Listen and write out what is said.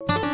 you